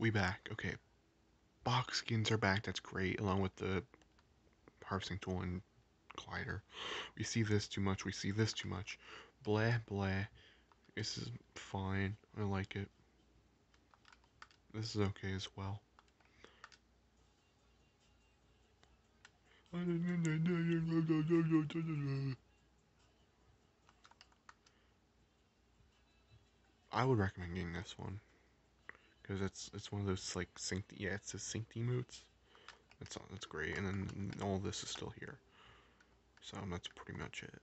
we back. Okay. Box skins are back. That's great. Along with the harvesting tool and glider. We see this too much. We see this too much. Blah, blah. This is fine. I like it. This is okay as well. I would recommend getting this one because it's it's one of those like sync yeah it's a synced emotes. That's that's great, and then all this is still here. So that's pretty much it.